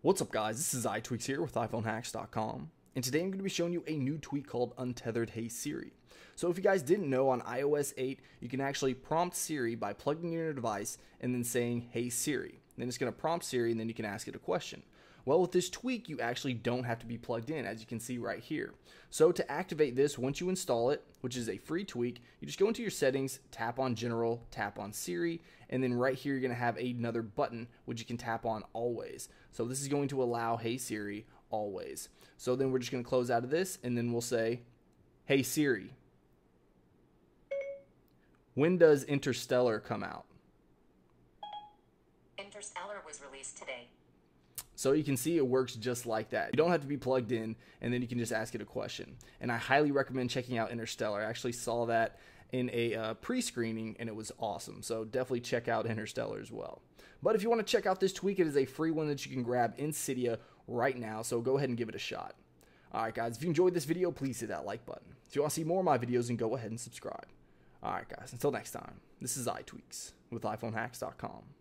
What's up guys, this is iTweaks here with iPhoneHacks.com and today I'm going to be showing you a new tweak called Untethered Hey Siri. So if you guys didn't know on iOS 8 you can actually prompt Siri by plugging in your device and then saying Hey Siri. Then it's going to prompt Siri and then you can ask it a question. Well, with this tweak, you actually don't have to be plugged in, as you can see right here. So to activate this, once you install it, which is a free tweak, you just go into your settings, tap on General, tap on Siri, and then right here you're going to have another button, which you can tap on always. So this is going to allow Hey Siri always. So then we're just going to close out of this, and then we'll say, Hey Siri, when does Interstellar come out? Interstellar was released today. So you can see it works just like that. You don't have to be plugged in, and then you can just ask it a question. And I highly recommend checking out Interstellar. I actually saw that in a uh, pre screening, and it was awesome. So definitely check out Interstellar as well. But if you want to check out this tweak, it is a free one that you can grab in Cydia right now. So go ahead and give it a shot. Alright, guys, if you enjoyed this video, please hit that like button. If you want to see more of my videos, then go ahead and subscribe. Alright, guys, until next time, this is iTweaks with iPhoneHacks.com.